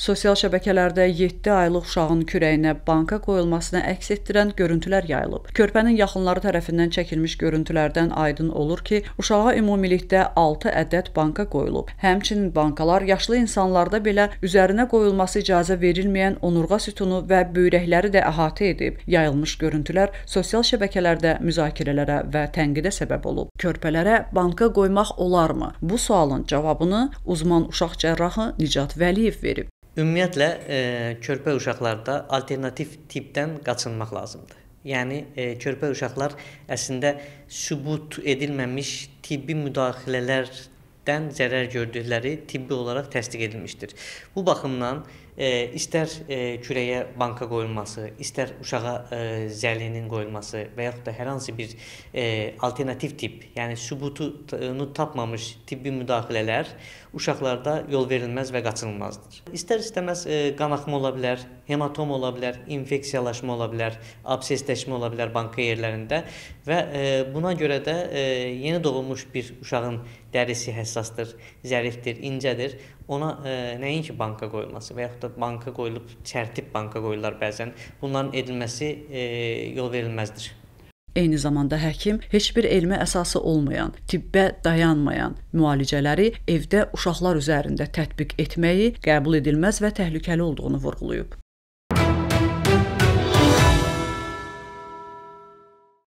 Sosial şəbəkələrdə 7 aylıq uşağın kürəyinə banka qoyulmasını əks etdirən görüntülər yayılıb. Körpənin yaxınları tərəfindən çəkilmiş görüntülərdən aydın olur ki, uşağa ümumilikdə 6 ədəd banka qoyulub. Həmçinin bankalar yaşlı insanlarda belə üzərinə qoyulması icazə verilməyən onurğa sütunu və böyrəkləri də əhatə edib. Yayılmış görüntülər sosial şəbəkələrdə müzakirələrə və tənqidə səbəb olub. Körpələrə banka qoymaq olarmı? Bu sualın cavabını uzman uşaq cərrahı Nicat Vəliyev verib. Ümumiyyətlə e, körpə uşaqlarda alternativ tipdən qaçınmaq lazımdır. Yəni e, körpə uşaqlar əslində sübut edilməmiş tibbi müdaxilələrdən zərər gördükləri tibbi olaraq təsdiq edilmişdir. Bu baxımdan e, istər e, kürəyə banka qoyulması, istər uşağa e, zəlinin qoyulması və yaxud da hər hansı bir e, alternativ tip, yəni sübutunu tapmamış tibbi müdaxilələr uşaqlarda yol verilməz və qaçınılmazdır. İstər-istəməz e, qanaxma ola bilər, hematom ola bilər, infeksiyalaşma ola bilər, absesləşmə ola bilər banka yerlərində və e, buna görə də e, yeni doğulmuş bir uşağın dərisi həssasdır, zərifdir, incədir. Ona e, nəinki banka qoyulması və yaxud da banka qoyulub çərtib banka qoyurlar bəzən. Bunların edilməsi e, yol verilməzdir. Eyni zamanda həkim heç bir elmi əsası olmayan, tibbə dayanmayan müalicələri evdə uşaqlar üzərində tətbiq etməyi qəbul edilməz və təhlükəli olduğunu vurğulayıb.